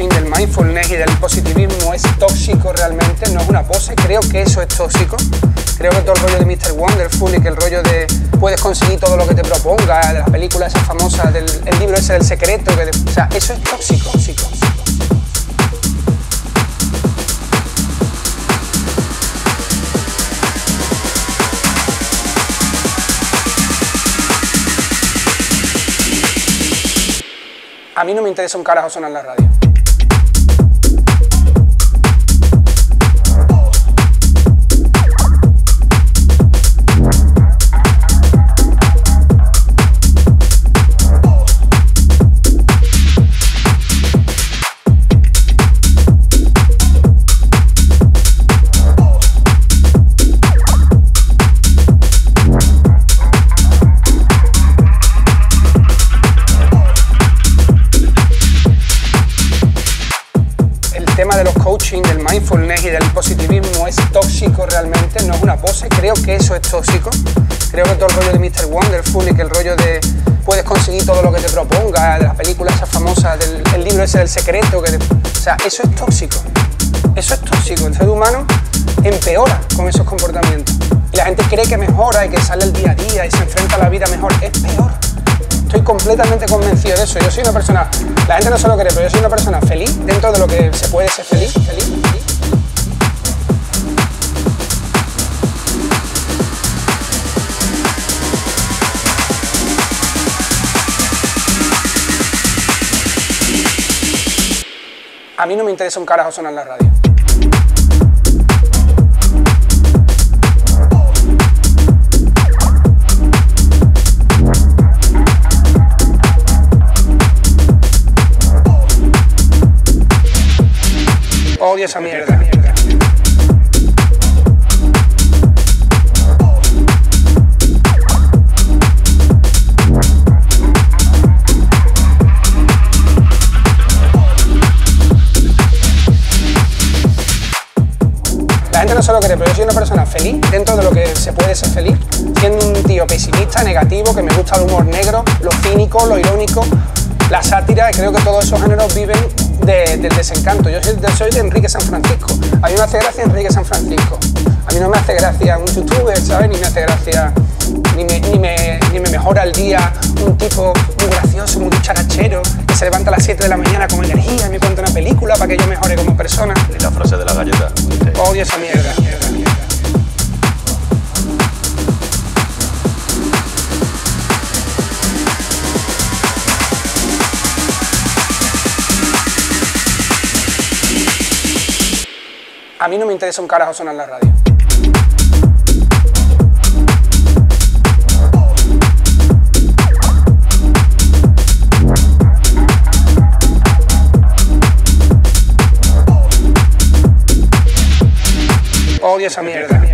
coaching, del mindfulness y del positivismo es tóxico realmente, no es una pose, creo que eso es tóxico. Creo que todo el rollo de Mr. Wonderful y que el rollo de puedes conseguir todo lo que te proponga, de la película esa famosa, del el libro ese del secreto, que o sea, eso es tóxico, tóxico. A mí no me interesa un carajo sonar en la radio. Tema de los coaching, del mindfulness y del positivismo es tóxico realmente, no es una pose, creo que eso es tóxico. Creo que todo el rollo de Mr. Wonderful y que el rollo de puedes conseguir todo lo que te proponga, de la película esa famosa, del el libro ese del secreto, que o sea, eso es tóxico. Eso es tóxico. El ser humano empeora con esos comportamientos. Y la gente cree que mejora y que sale el día a día y se enfrenta a la vida mejor. Es peor. Estoy completamente convencido de eso. Yo soy una persona, la gente no se lo cree, pero yo soy una persona feliz dentro de lo que se puede ser feliz, feliz, feliz. A mí no me interesa un carajo sonar en la radio. Esa mierda. La gente no se lo cree, pero yo soy una persona feliz dentro de lo que se puede ser feliz, siendo un tío pesimista, negativo, que me gusta el humor negro, lo cínico, lo irónico, la sátira, y creo que todos esos géneros viven del desencanto. Yo soy, de Enrique San Francisco. A mí me hace gracia Enrique San Francisco. A mí no me hace gracia un youtuber, ¿sabes? Ni me hace gracia, ni me, ni me, ni me mejora el día un tipo muy gracioso, muy charachero, que se levanta a las 7 de la mañana con energía y me cuenta una película para que yo mejore como persona. Y la frase de la galleta. Odio esa mierda. A mí no me interesa un carajo sonar la radio. Odio esa mierda.